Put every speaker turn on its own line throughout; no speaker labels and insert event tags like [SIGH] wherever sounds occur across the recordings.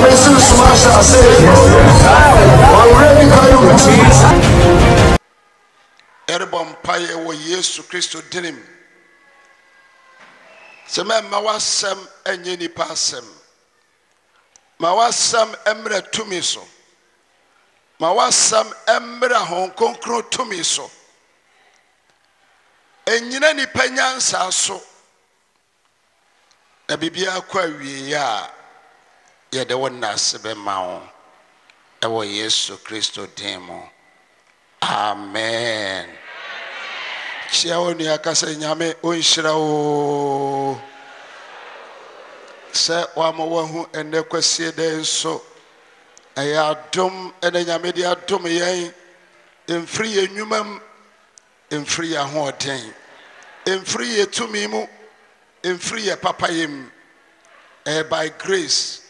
Amazing smash I Yesu Kristo dinim. Sẹ mẹ mma w'asɛm ɛnyɛ nipa asɛm. Ma w'asɛm ɛmmerɛ tumi so. Ma w'asɛm ɛmmerɛ ahɔn kronkron tumi so. Enyina nipa nyansa so. Na biribiara kɔ awieeɛ a. yɛde wo nnase bɛma wo ɛwɔ yesu kristo din mu amen. Kyia wo nua ka nyame ɔnhyira wo sɛ wama woahu ɛnnɛ kwasie dɛ nso. Ɛyɛ adom ɛna nyame de adom yɛn ɛmfiri yɛ nnwuma mu ɛmfiri yɛ ahoɔden. Ɛmfiri yɛ tumi mu ɛmfiri yɛ papayɛ mu eh, ɛyɛ by grace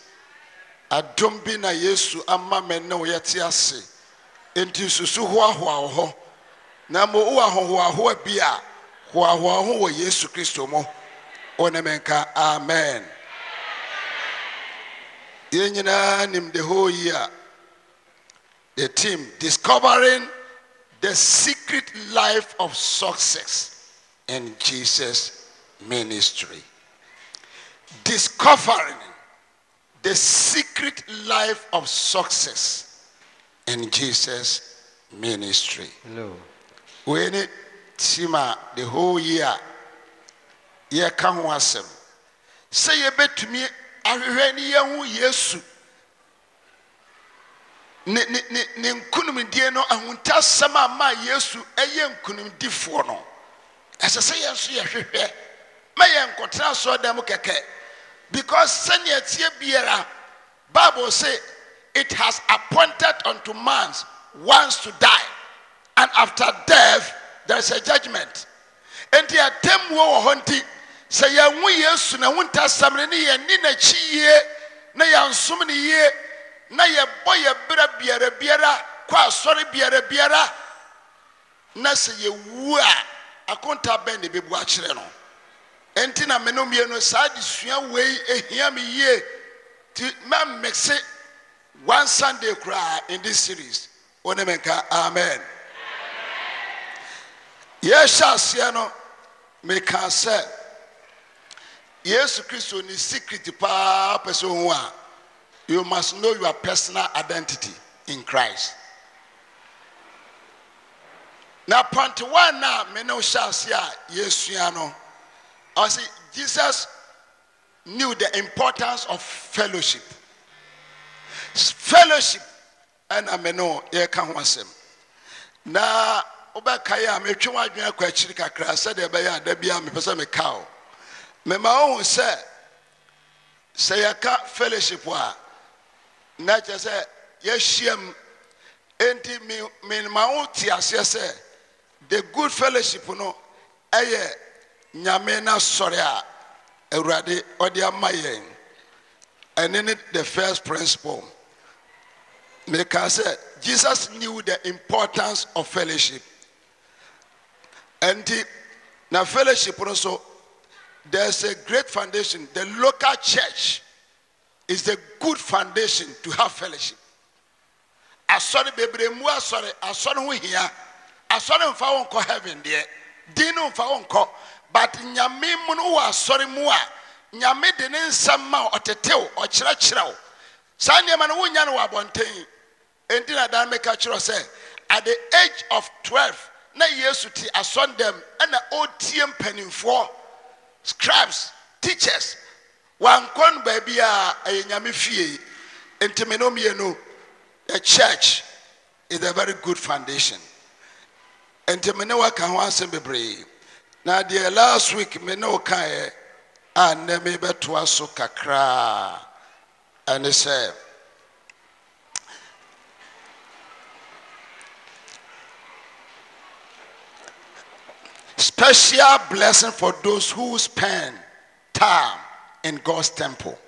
adom bi na yesu ama me ne wo yɛte ase. Enti susu hoahoa wo hɔ na mmom wowɔ ahohoahoa bi a hoahoa ho wɔ yesu kristo mu. Wo ne menka amen. Yɛn nyinaa nim the whole year the team discovering the secret life of success in jesus ministry. Discovering the secret life of success in jesus ministry. Ne team a the whole year yɛka ho asɛm sɛ yɛbɛtumi ahwehwɛ ne yɛho yesu. Ne ne ne ne nkonimdie no ahuntasɛm a ma yesu ɛyɛ nkonimdifoɔ no. Ɛsɛ sɛ yɛn nso yɛhwehwɛ ma yɛn nkɔtena asɔredan mu kɛkɛ because sɛnea tie biara bible say it has appointed unto man once to die and after death there is a judgment. Nti atemmuo wɔ hɔ nti sɛ yɛnwo yesu na ho ntasɛm ne n'akyi yie na yɛnsom ne yie na yɛbɔ yɛ berɛ biara biara kɔ asɔre biara biara na sɛ yɛwu a akonta bɛn na no nti na me no mmienu saa adesua wei ehia me yie ti mɛmmese one sunday koraa in this series. Wo ne me nka amen. Yɛhyɛ aseɛ no meka sɛ yesu kristo ne secret paa pɛ sɛ a you must know your personal identity in christ. Na point one na me ne wo hyɛ ase a yɛsua no ɔse jesus knew the importance of fellowship. Fellowship. Ɛna me ne wo yɛka ho asɛm na wobɛkae a metwe w'adwene akɔ akyiri kakra. Sɛdeɛ ɛbɛyɛ a da biara mepɛ sɛ meka wo mema wohu sɛ sɛ yɛka fellowship a na kyerɛ sɛ yɛahyiam enti me- mema wo te aseɛ sɛ the good fellowship no ɛyɛ nyame no asɔre a awurade ɔde ama yɛn. Ɛne ne the first principle. Meka sɛ jesus knew the importance of fellowship. Nti na fellowship no so there's a great foundation. The local church is a good foundation to have fellowship. Asɔre bebree mu asɔre asɔre ho hia. Asɔre mfa wo nkɔ heaven deɛ. Din no mfa wo nkɔ but nyame mu no wɔ asɔre mu a nyame de ne nsɛm ma ɔtetew ɔkyerɛkyerɛ wo. Saa nneɛma no wonya no wɔ abɔnten. Enti na dan meka kyerɛ sɛ at the age of 12 na yesu te asɔndɛm ɛna ɔretie mpanimfoɔ scribes teachers wankɔ no baabi a ɛyɛ nyame fie. Nti me no mmienu the church is a very good foundation. Nti me ne waka ho asɛm bebree na deɛ last week me ne wo kaeɛ a nnɛ mebɛtoa so kakraa ɛne sɛ special blessing for those who spend time in God's temple.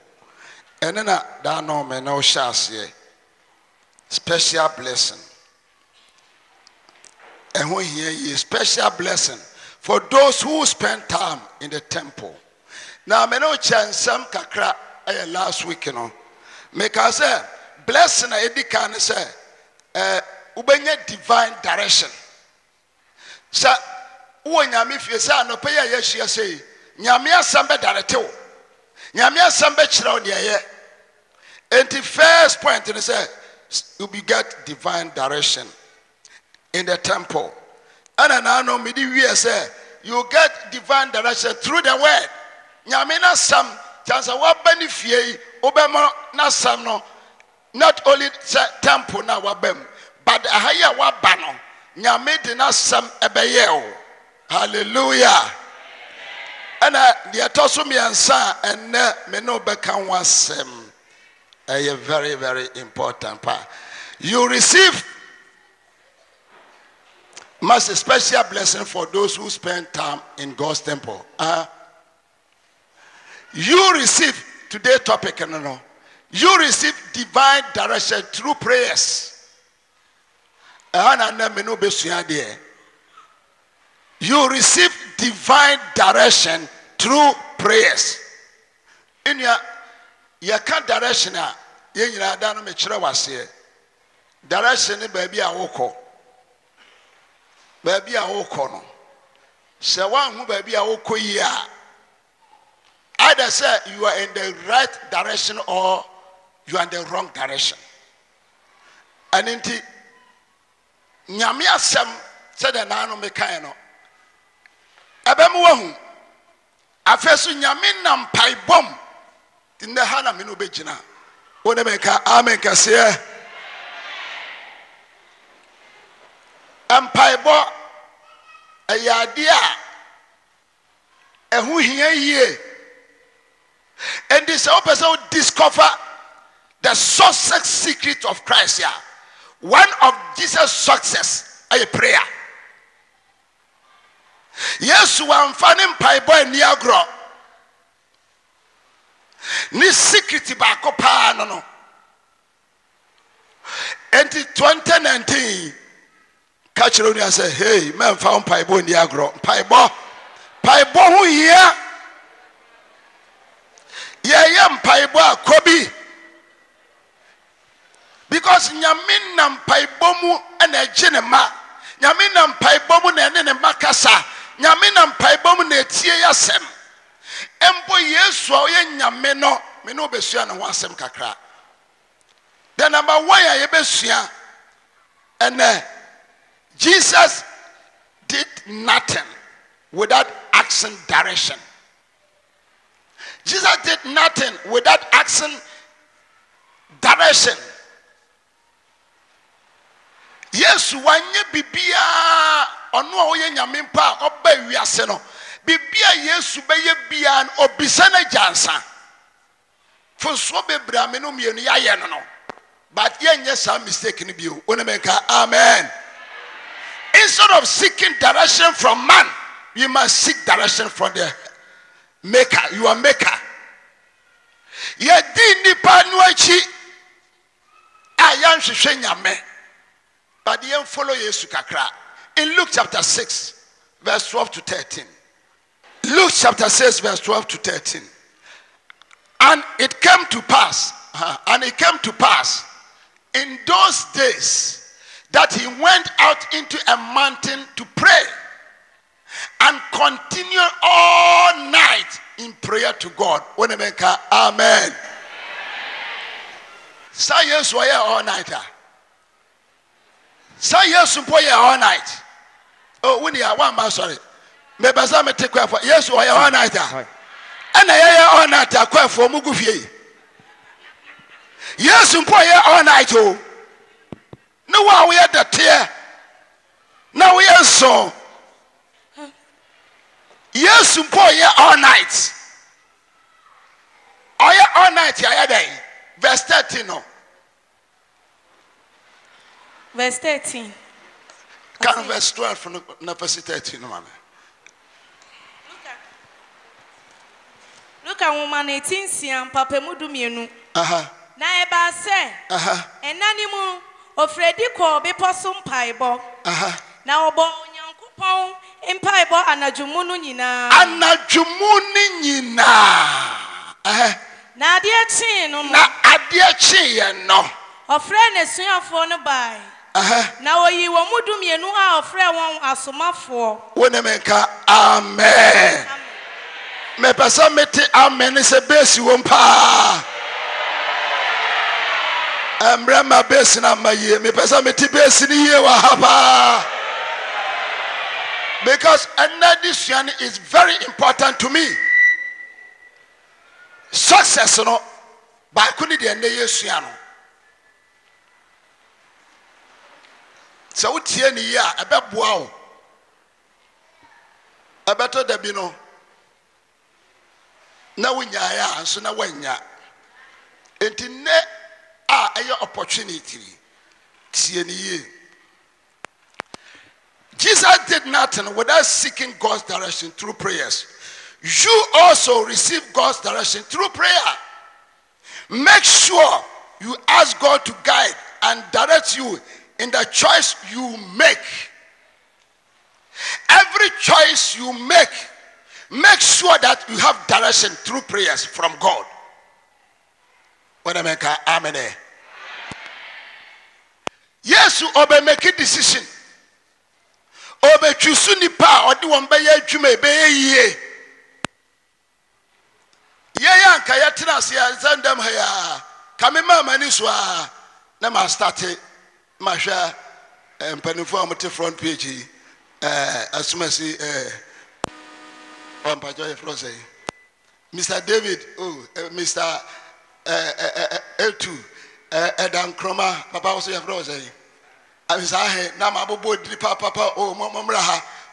ɛne na daa no me wohyɛ aseɛ. Special blessing. Ɛho hia yie special blessing for those who spend time in the temple. Na me kyɛ nsɛm kakra ɛyɛ last week no meka sɛ blessing a ɛdi kan ne sɛ ɛɛ wobɛnya divine direction. Sɛ wowɔ nyame fie sɛ anɔpɛ yi a yɛahyia sɛ yi nyame asɛm bɛdarete wo. Nyame asɛm bɛkyerɛ wo ɛyɛ enti first point ne sɛ you be get divine direction in the temple ɛna naano mede wie sɛ you get divine direction through the word. Nyame n'asɛm kyɛn sɛ woaba ne fie yi wobɛma n'asɛm no. Not only temple na waba mu but aha yi a waba no. Nyame de n'asɛm ɛbɛyɛ o. Hallelujah. Ɛna deɛ ɛtɔ so mmiɛnsa a ɛnnɛ me ne wobɛka very very important part. You receive much a special blessing for those who spend time in God's temple. Uh, you receive today topic no no. You receive divine direction through prayers. You receive divine direction through prayers. Direction no mekyerɛ waseɛ. Direction ne baabi a wokɔ. Baabi a wokɔ no sɛ woanhu baabi a wokɔ yie a either sɛ you are in the right direction or you are in the wrong direction. Ɛno nti nyame asɛm sɛdeɛ naa no mekae no ɛbɛma woahu. Afei so nyame nam mpaebɔm nti nnɛ ha na me ne wobɛgyina wo ne meka amen kɛseɛ mpaebɔ ɛyɛ adeɛ a ɛho hia yie. Ɛnti sɛ wopɛ sɛ wo discover the success secret of christ a one of jesus success ɛyɛ prayer. Yesu wamfa ne mpaebɔ ani agorɔ. Ne secret baako paa no no. Ɛnti 2019 ka kyerɛ onua sɛ hei mɛmfa wo mpaebɔ nni agorɔ mpaebɔ mpaebɔ ho hia yɛyɛ mpaebɔ a kɔbi because nyame nam mpaebɔ mu na agye ne ma. Nyame nam mpaebɔ mu na ɛne ne ma kasa. Nyame nam mpaebɔ mu na etie yɛ asɛm mpo yesu a ɔyɛ nyame no me ne wobɛsua ne ho asɛm kakra. The number one a yɛbɛsua ɛnɛ Jesus did nothing without asking direction. Jesus did nothing without asking direction. Yesu wanye bibia ɔno a ɔyɛ nyame mpa a wiase no. Bibia yesu bɛyɛ bia no obisa no agyansa fonsoɔ bebree a me no mmienu yɛayɛ no no. But yɛnyɛ saa mistake no bio. Wo ne menka amen instead of seeking direction from man, you must seek direction from the maker, your maker. Yɛdi nipa no akyi a yɛnhwehwɛ nyame but follow yesu kakra. In luke chapter 6 verse 12 to 13 luke chapter 6 verse 12 to 13 and it came to pass uh, and it came to pass in those days that he went out into a mountain to pray and continue all night in prayer to God. When they make amen. Say yes, why all night? Ah? Say yes, boy, all night. Oh, when you are one man, sorry. Maybe some take care for yes, why all night? Ah? And I all night, ah, I quite for Mugufi. Yes, boy, all night, oh. Ne wo a woyɛ dɛteɛ? Na woyɛ nson yesu mpo ɔyɛ all night. Ɔyɛ all night ayɛ dɛn? Verse thirteen no.
Verse thirteen.
kan verse twelve no na verse thirteen no ma me.
Luka nwoma na eti nsia mpapamu du mmienu na ɛbaa sɛ ɛna ne mu ofuredi kɔɔ bepɔ so mpaebɔ na ɔbɔ onyankopɔn mpaebɔ anadwomu no nyinaa
anadwomu ne nyinaa
na adeɛ kyee no no
na adeɛ kyeeɛ no
ɔfrɛ n'asuafoɔ no bae na oyii wɔn mu du mmienu a ɔfrɛ wɔn asomafoɔ
wo ne me ka amen. Mepɛ sɛ mete amen sɛ beesi wɔ paa yie mepɛ sɛ mete no yie wɔ ha paa because ɛnɛ de sua no is very important to me. Success no? Baako ne deɛ ɛnɛ yɛ sua no sɛ wotie ne yie a ɛbɛboa wo ɛbɛtɔ da bi no. Na wonyaeɛ a nso na woanya enti nnɛ ɛyɛ opportunity. Tie ne yie. Jesus did nothing without seeking god's direction through prayers. You also receive god's direction through prayer. Make sure you ask god to guide and direct you in the choice you make. Every choice you make make sure that you have direction through prayers from god. I make amen? Yesu a decision. Ɔbɛtwi nipa a ɔde wɔn bɛyɛ adwuma ɛbɛyɛ yie. Yɛyɛ anka yɛtena ase a sɛ ndɛm ha yɛ kame maa m'ani so a na ma starte mahwɛ eh, mpanimfoɔ a wɔte front page yi eh, asomasi eh, ɔmpakyɛ yɛfrɛ sɛ mr david oh, mr eh, eh, eh, etu Eh, eh, ɛda nkrɔma papa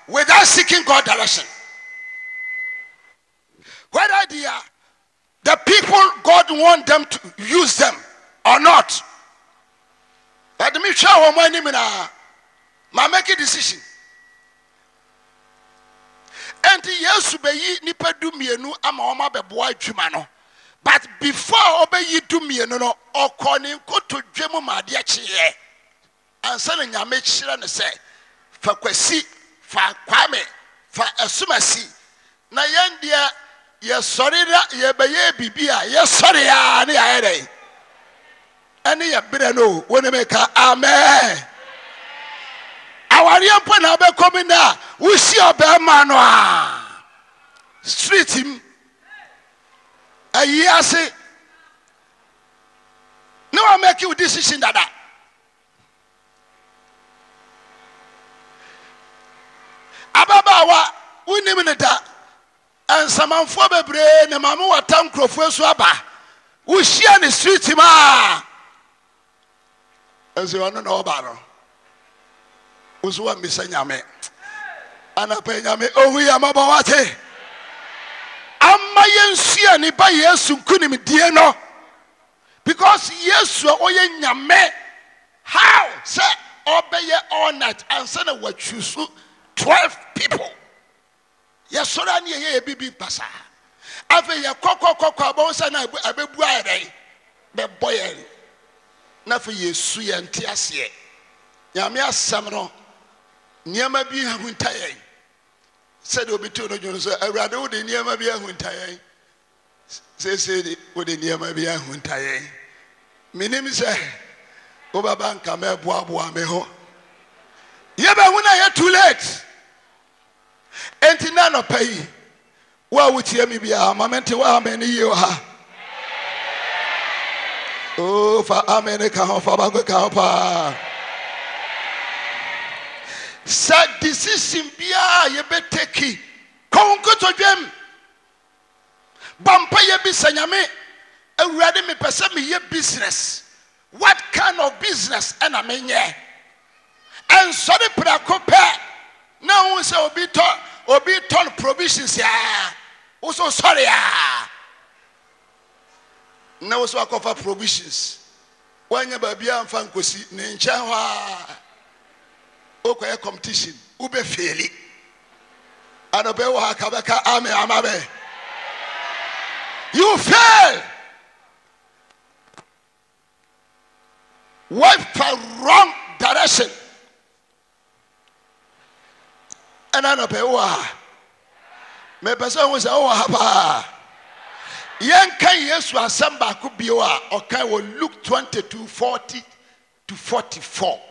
without seeking god direction. Whether they are ah, the people god want them to use them or not. But me hwɛ wɔn anim na ma make a decision. Ɛnti yesu bɛyi nipa du mmienu ama adwuma no but before ɔbɛyi du mmienu no ɔkɔ ne nkotodwe mu ma adeɛ kyeeɛ ansa na nyame kyerɛ no sɛ fa kwasi fa kwame fa asumasi. Na yɛn deɛ yɛsɔre na yɛbɛyɛ biribi a yɛsɔre a ne yɛayɛ dɛ. Ɛne yɛ berɛ no wɔne me ka amen. Awareɛ mpo na wobɛkɔ mi no a wosi ɔbɛrima no a street m ayi ase. Ne wamɛke wo decision dada. Ababaawa wonim ne da. Nsamanfoɔ bebree ne maame wɔta nkurɔfoɔ so aba. Wohyia ne street mu a. Ɛsɛ ɔno na ɔba no. Wo so wammisa nyame. Anapɛ nyame ohu yɛ mmɔbɔ wate ama yɛnsua ne ba yesu nkonimdie no. Because yesu a ɔyɛ nyame how? Sɛ ɔbɛyɛ all night ansa na watwi so 12 people. Yɛsɔre a ne yɛyɛ yɛ bibi mpasa afei yɛkɔkɔkɔkɔ abɔwo sɛ na abɛbu ayɛ dɛn bɛbɔ yɛn. Na afei yɛsu yɛn nte aseɛ. Nyame asɛm no nneɛma bi ahunta yɛn sɛdeɛ obɛtu no dwono so awurade wode nneɛma bi ahunta yɛn seesei de wode nneɛma bi ahunta yɛn menim sɛ wobɛba nka mɛboaboa me ho. Yɛbɛhu na yɛ too late. Enti na nɔpa yi wo a wotie me biara ma mente wo amen yie wɔ ha. O fa amen ka ho fa baako ka ho paa sɛ decision biara a yɛbɛteki kɔn nkotodwam bampa yɛbisa nyame. Awurade mepɛ sɛ meyɛ business. What kind of business ɛna menyɛ ɛnsɔre prɛko pɛ na ho sɛ obi tɔ obi tɔ no provisions aa wo so sɔre a na wo so akɔfa provisions. Woanya baabi a mfa nkosi ne nkyɛn hɔ a wokɔyɛ competition wobɛfeeli anɔbɛ wɔ ha ka bɛka amen ama bɛ you fail! Wɔfa wrong direction. Ɛna anɔbɛ wɔ ha mepɛ sɛ hu sɛ wowɔ ha paa yɛnka yesu asɛm baako bio a ɔka wɔ luke 22 40 to 44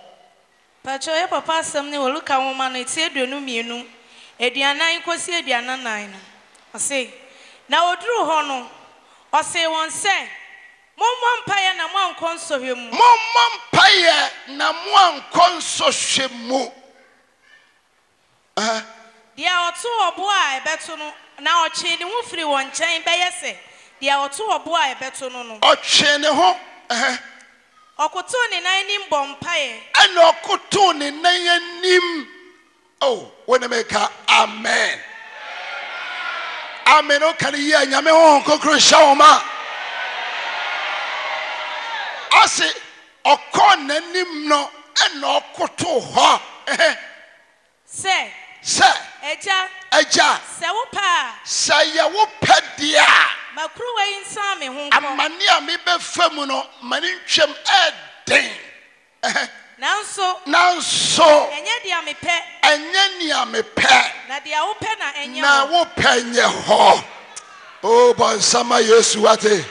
pàtó yɛ papa asɛm ne wɔ luka nwoma no eti aduonu mmienu aduanan kɔsi aduanan nan no ɔse na oduru hɔ no ɔse wɔn sɛ mommɔ mpaeɛ na moankɔ nsɔhwɛ mu.
Mommɔ na moankɔ nsɔhwɛ mu.
Deɛ ɔto ɔbo a ɛbɛto no na ɔkyee ne ho firi wɔn nkyɛn bɛyɛ sɛ deɛ ɔto ɔbo a ɛbɛto no no.
Ɔtwe ne ho? Ɛhɛ.
ɔkotow ne nan nim bɔ mpaeɛ
ɛna ɔkoto ne nan anim o oh, wɔne meka amen. Amen woka no yie nyame honhom kokoro hyɛ wo ma ɔse ɔkɔɔ n'anim no ɛna ɔkoto hɔ ɛhɛ.
sɛ
sɛ
agya
agya
sɛ wo pɛ a
sɛ yɛ wo pɛ deɛ a
makuruwa yi nsan me ho nkɔ
amane a mebɛfa mu no ma ne ntwam ɛden
nanso.
nanso
ɛnyɛ deɛ mepɛ
ɛnyɛ nea mepɛ
na deɛ wopɛ na ɛnyɛ
na wopɛ nyɛ hɔ o oh, bɔnsama yesu wate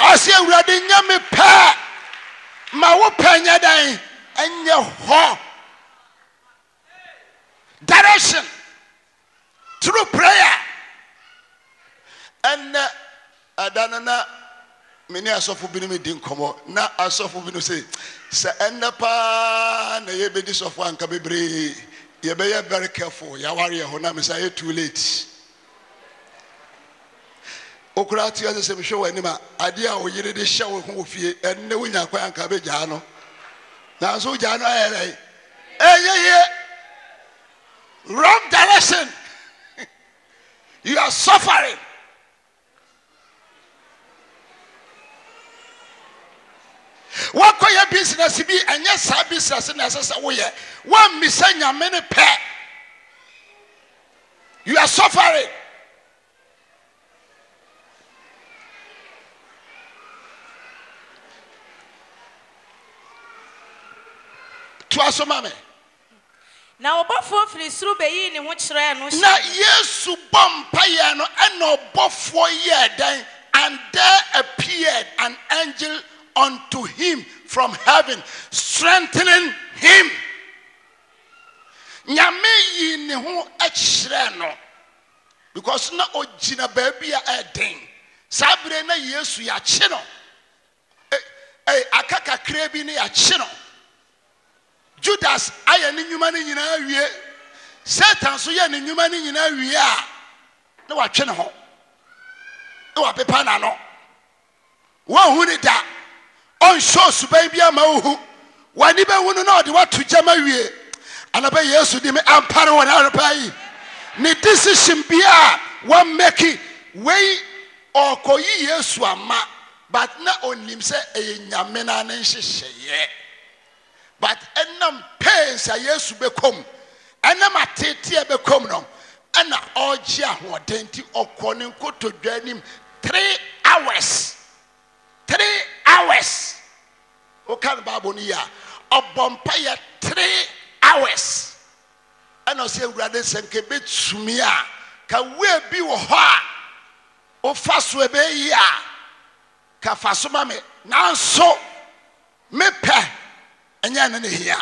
awurade nyɛ me pɛ ma wopɛ nyɛ dɛn ɛnyɛ hɔ direction. Through prayer ɛnɛ ɛda no na mene asɔfo binom di nkɔmmɔ. Na asɔfo binom sɛ sɛ ɛnnɛ paa na yɛbɛdi sɔfo anka bebree yɛbɛyɛ very careful yɛaware yɛ hɔ na me sɛ ayɛ too late. Wokora te ase sɛ mehwɛ w'anim a adeɛ a wo yere de hyɛ wo ho wɔ fie ɛnnɛ wonya kwan anka bɛgyaa no. Nanso wogyaa no ayɛ dɛn? Ɛyɛ yie. Wrong direction. [LAUGHS] You are suffering business bi ɛnyɛ saa business na ɛsɛ sɛ woyɛ. Woammisa nyame ne pɛ. You are suffering. Toa so ma me.
Na ɔbɔfoɔ firi soro bɛyii ne ho kyerɛɛ no
na yesu bɔ mpayɛ no ɛna ɔbɔfoɔ yɛɛ dɛn? And there appeared an angel unto him from heaven strengthening him. Nyame yi ne ho kyerɛ no because na ogyina baabi a ɛden. Saa bere na yesu yɛakye no. Eh, eh, aka kakra bi ne yɛakye no. Judas ayɛ ne nnwuma no nyinaa wie. Satan nso yɛ ne nnwuma no nyinaa wie a na watwe ne ho. Na wapepa n'ano. Wɔnhu ne da ɔnhyɛ osuban bi ama wohu w'ani bɛhu no na ɔde wato gyama wie. Anapa yesu de me ampare wɔ n'anapa yi. Ne decision bia a wɔmmɛki wei ɔkɔyi yesu ama but na onim sɛ ɛyɛ nyame na ne nhyehyɛeɛ. But ɛnam pains a yesu bɛkɔm ɛnam atete a bɛkɔm no ɛna ɔregye ahoɔden nti ɔkɔ ne nkotodwa anim three hours. Three hours woka no bible no yi a ɔbɔ mpayɛ three hours. Ɛna ɔsɛ awurade sɛ nka bɛtumi a ka wura bi wɔ hɔ a wofa so ɛbɛyi a ka fa so ma me. Nanso mepɛ ɛnyɛ ne ne hia.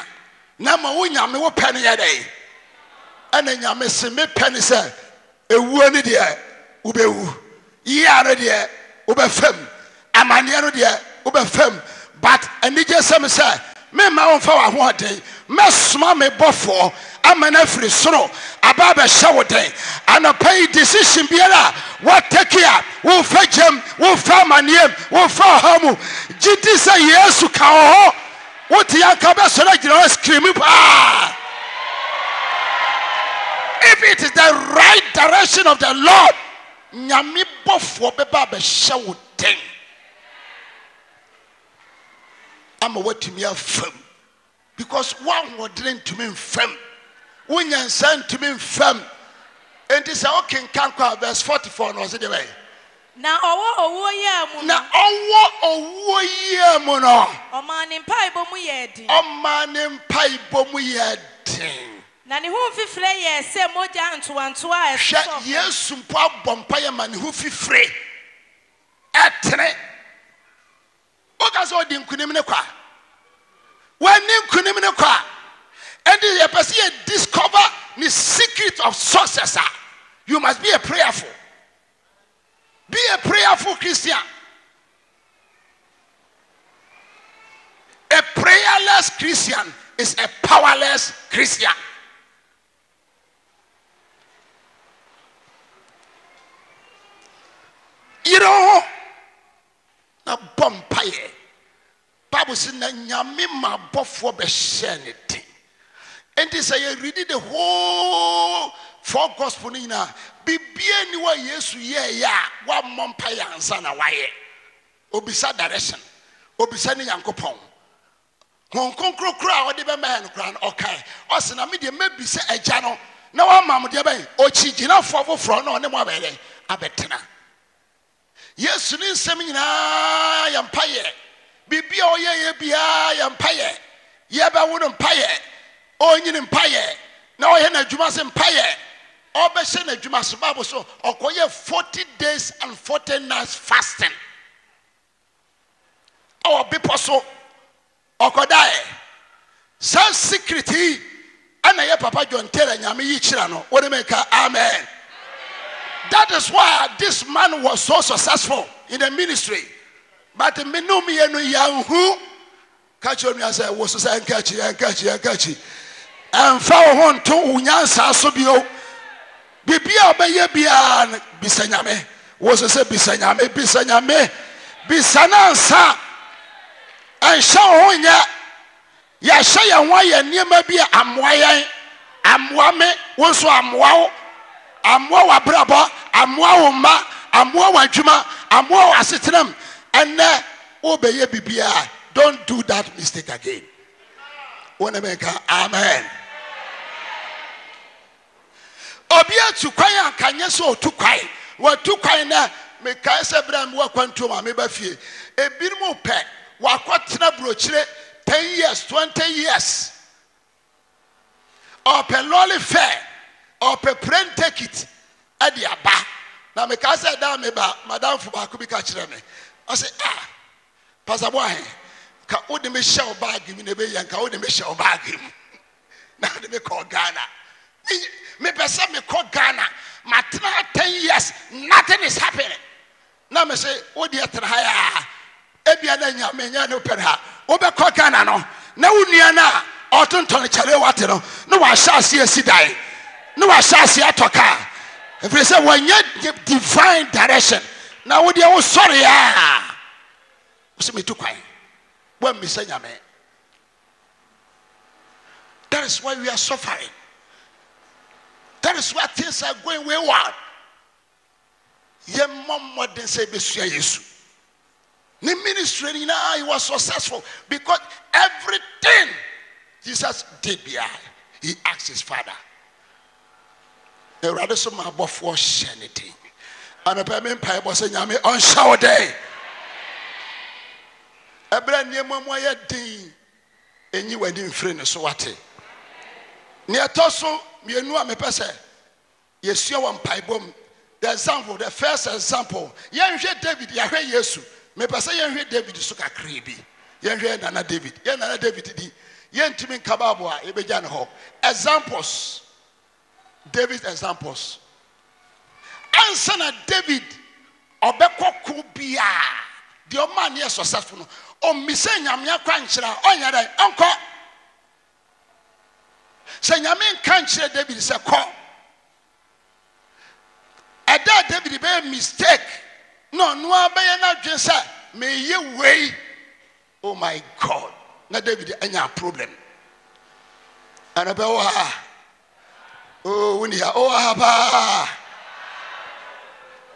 Na ma wo nyame wo pɛ no yɛ dɛn? Ɛna nyame se mepɛ ne sɛ ewuo no deɛ wobɛwu yia no deɛ wobɛfam amanneɛ no deɛ wobɛfam but anigye sɛm sɛ memma wo mfa w'ahoɔden. Mɛsoma me bɔfoɔ ama no afiri soro aba bɛhyɛ wo den. Anɔpa yi decision biara a wɔtɛke a womfa gyam womfa amanneɛm womfa ɔha mu. Gye di sɛ yesu ka wɔ hɔ wote yɛ nka bɛsɔre agyina hɔ skirimi paa. If it is the right direction of the lord nyame bɔfoɔ bɛba abɛhyɛ wo den ama woatumi afam. Because woahoɔdene ntumi mfam. Wonyansa ntumi mfam. Enti sɛ wokenka nkɔ a verse 44 no ɔse deɛ bɛyɛ.
Na ɔwɔ owuo yɛ mu
na
no.
ɔwɔ owuo yie mu no
ɔmaa ne mpaebɔ mu yɛɛ den
ɔma ne mpaebɔ mu yɛ den
na ne ho mfifire yɛɛ sɛ mogya ntoantoa a
hwɛ
ɛsosɔ
yesu mpo abɔ mpayɛ ma ne ho fifire. Ɛtene woka sɛ ɔdi nkonim ne kwa. Wɔani nkonim ne kwa ɛnti yɛpɛ sɛ yɛ discover the secret of success a you must be a prayerful. Be a prayerful christian. A prayerless christian is a powerless christian. Ho na mpaeɛ bible sɛ na nyame ma abɔfoɔ bɛhyɛɛ ne den enti sɛ yɛredi the whole four gospel no nyinaa biribia ni wɔ a yesu yɛɛyɛ a woammɔ mpaeɛ ansa na wayɛ obisa direction. Obisa ne nyankopɔn. Hon kronkron kora a ɔde bɛma yɛ no koraa no ɔkae. Ɔse na medeɛ mɛbisa agya no na wama mo deɛ bɛyɛ. Ɔkyigyinafoɔ foforɔ na ɔne mo abɛyɛ abɛtena. Yesu ne nsɛm nyinaa yɛ mpayɛ biribi a ɔyɛyɛ biara yɛ mpayɛ yɛbɛwo no mpayɛ ɔnyini mpayɛ na ɔyɛ n'adwuma se mpayɛ ɔbɛhyɛ n'adwuma so. Bible so ɔkɔyɛ 40 days and 40 nights fasting. Ɛwɔ bepɔ so ɔkɔdaeɛ. Saa secret yi ɛna yɛ papa john taylor nyame yi kyerɛ no. Wode meka amen That is why this man was so successful in the ministry. But minum yenu yanhu catch on yourself was say and catchy and catchy and catchy. And found one to unyansa so. Bibia obeye bia bisanyame. Was say bisanyame bisanyame bisanansa. And show on ya. Yɛhyɛ yɛn ho ayɛ nneɛma bi a amoa yɛn amoa me wo nso amoa amoa wɔ abrabɔ amoa wo mma amoa wɔ adwuma amoa wɔ asetenam. Ɛnɛ wobɛyɛ biribiara don't do that mistake again. Wɔn bɛ nka amen. Obi atu kwan a nkanyɛ sɛ otu kwan. Watu kwan na mekae sɛ berɛ a mewɔ akwantuo ma meba fie. Ebinom pɛ wakɔtena burokyire 10 years 20 years. Ɔpɛ lɔɔre fɛ ɔpɛ plane ticket ɛde aba na mekae sɛ da meba madamfo baako bi ka kyerɛ me ɔsɛ ah pasabo ahe ka wode me hyɛ wo baage mu na ɛbɛyɛ nka wode me hyɛ wo baage mu. [LAUGHS] Na wode me kɔ ghana. Me- mepɛ sɛ mekɔ ghana matena 10 years nothing is happening. Na me sɛ wode ɛtena ha a ebia na nyame nyɛ ne wopɛ no ha wobɛkɔ ghana no na wo nua no a ɔtontɔne kyɛre wate no na wahyɛ ase asi dan na wahyɛ ase atɔ kaa. Ɛfiri sɛ wɔnyɛ di- divine direction. Na wodeɛ wosɔre a wo sɛ metu kwan woammisa nyame. That is why we are suffering. That is why things are going wayward yɛmmɔ mmɔden sɛ yɛbɛsua yesu. Ne ministry nyinaa he was successful because everything jesus did biara he asked his father awurade so ma abɔfoɔ hyɛ ne den anɔpɛ me mpae bɔ sɛ nyame ɔnhyɛ wo den ɛberɛ nneɛma mu ayɛ den ɛnyi w'ani mfiri ne so wate. Nea ɛtɔ so mmienu a mepɛ sɛ yɛsua wɔ mpaebɔ the example the first example yɛnhwɛ david yɛahwɛ yesu. Mepɛ sɛ yɛnhwɛ david so kakraa bi. Yɛnhwɛ nana david. Yɛn nana david di. Yɛntumi nka baabo a yɛbɛgya ne hɔ. Examples david examples. Ansa na david ɔbɛkɔ ko biaa deɛ ɔmaa ne successful no. Ɔmmisa nyamea kwa nkyerɛ a ɔnyɛ dɛ ɔnkɔ sɛ nyame nka nkyerɛ david sɛ kɔ ɛda david bɛyɛ mistake na ɔno ara bɛyɛ n'adwene sɛ meyɛ wei. Oh my god. Na david anya problem. Ɛna bɛwɔ ha woni ha ɔwɔ ha paa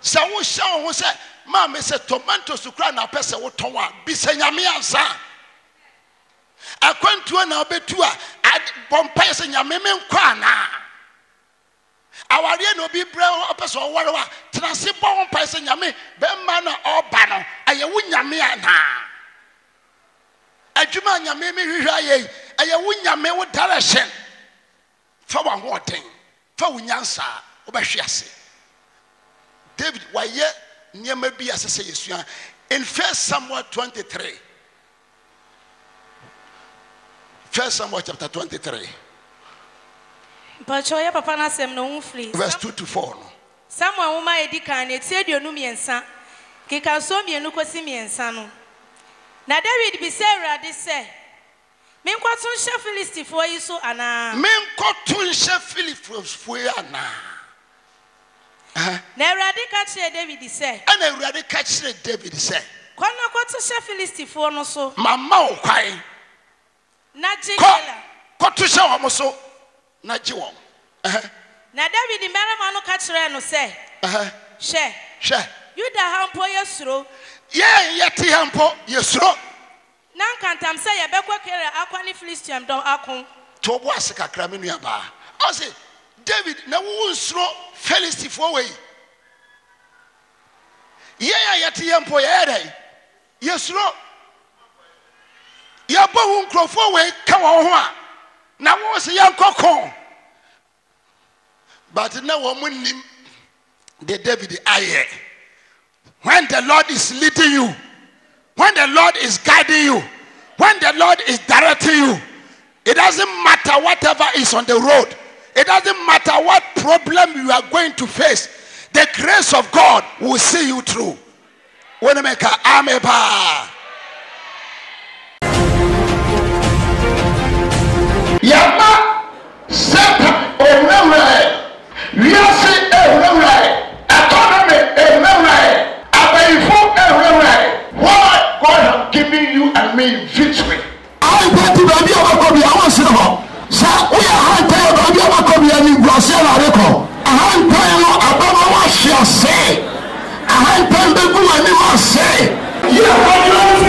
sɛ wohyɛ wo ho sɛ maame sɛ tomatoes kora na apɛ sɛ wotɔn a bisa nyame ansa. Akwantuo na wobɛtu a bɔ mpaeɛ sɛ nyame menkɔ anaa awareɛ na obi brɛ ɔpɛ sɛ ɔware wo a tena ase bɔ wo mpaeɛ sɛ nyame bɛma no a ɔba no ɛyɛ wo nyame anaa adwuma a nyame mehwehwɛ ayɛ ɛyɛ wo nyame wo direction. Fa w'ahoɔden fa wo nyansa a wobɛhwe ase. David wayɛ nneɛma bi a ɛsɛ sɛ yɛsua. In first samuel 23 first samuel chapter 23
mpakyɛ yɛ papa no asɛm na ɔho firi.
Verse 2 to 4 no.
Samuel nwoma a ɛdi kan no ɛti aduonu mmiɛnsa. Keka nso mmienu kɔsi mmiɛnsa no. Na david bisa awurade sɛ menkɔto nhyɛ filistifoɔ yi so anaa?
Menkɔto nhyɛ filifosfoɔ yi anaa?
Na awurade ka kyerɛɛ david sɛ
ɛna awurade ka kyerɛ david sɛ
kɔ na kɔto hyɛ filistifoɔ no so.
Mama wo kwan.
Na gye Keila."
kɔto hyɛ wɔn so na gye wɔn.
Na david mmarima no ka kyerɛɛ no sɛ hwɛ
hwɛ.
Yuda ha mpo yɛ suro.
Yɛn yɛte ha mpo yɛsuro
na nkantam sɛ yɛbɛkɔ kera akɔ ne filistiam dɔm ako.
Wo bo ase kakra me nuabaa ɔse david na wowo nsuro filistifoɔ wɔ yi yɛn a yɛte yɛ mpo yɛyɛ dɛn? Yɛsuro. Yɛbɔ wo nkurɔfoɔ wɔ yi ka wɔn ho a na wo se yɛnkɔ but na wɔn nim de david ayɛ. When the lord is leading you when the lord is guiding you when the lord is directing you it doesn't matter whatever is on the road. It doesn't matter what problem you are going to face. The grace of god will see you through. When make a amen paa
yɛma satan owurawuraɛ wiase ewurawuraɛ mean victory. I ti bẹ̀rẹ̀ bí ọba kọ́ mi àwọn sí hàn sá ó yẹ àìpẹ́ ọba bí ọba kọ́ mi ẹni gbọ́ sí ẹ̀rọ àríkọ̀ àìpẹ́ ẹ̀rọ àbámá wá ṣe ọ̀sẹ̀ àìpẹ́ ẹ̀gbẹ́gbẹ́ wà ní wọ́n ṣe. yẹ wọ́n ti